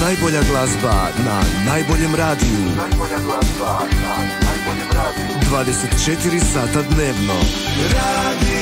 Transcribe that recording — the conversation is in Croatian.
Najbolja glazba na najboljem radiju. Najbolja glazba na najboljem radiju. 24 sata dnevno. Radio.